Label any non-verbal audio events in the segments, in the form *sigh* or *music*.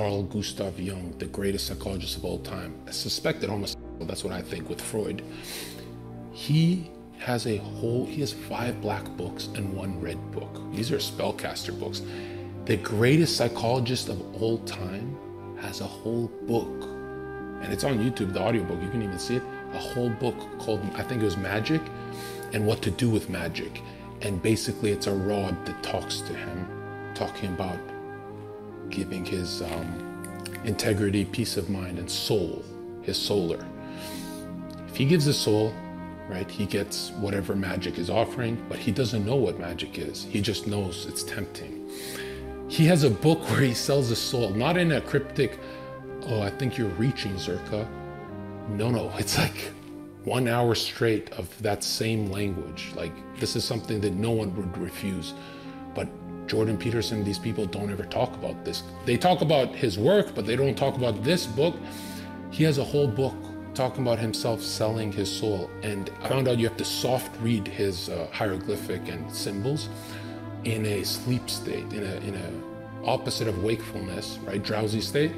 Carl Gustav Jung, the greatest psychologist of all time, a suspected homosexual, that's what I think with Freud. He has a whole, he has five black books and one red book. These are spellcaster books. The greatest psychologist of all time has a whole book. And it's on YouTube, the audiobook, you can even see it. A whole book called, I think it was Magic and What to Do with Magic. And basically, it's a rod that talks to him, talking about giving his um, integrity, peace of mind, and soul, his solar. If he gives his soul, right, he gets whatever magic is offering, but he doesn't know what magic is. He just knows it's tempting. He has a book *laughs* where he sells his soul, not in a cryptic, oh, I think you're reaching, Zherka. No, no, *laughs* it's like one hour straight of that same language. Like, this is something that no one would refuse. But Jordan Peterson, these people don't ever talk about this. They talk about his work, but they don't talk about this book. He has a whole book talking about himself selling his soul. And I found out you have to soft read his uh, hieroglyphic and symbols in a sleep state, in a, in a opposite of wakefulness, right? Drowsy state.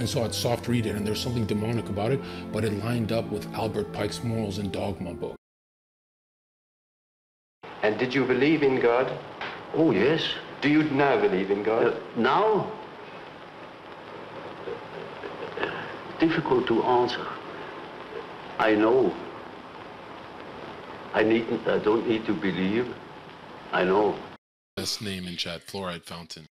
And so I'd soft read it, and there's something demonic about it, but it lined up with Albert Pike's Morals and Dogma book. And did you believe in God? Oh, yes. Do you now believe in God? Uh, now? Difficult to answer. I know. I need. I don't need to believe. I know. Best name in chat, Fluoride Fountain.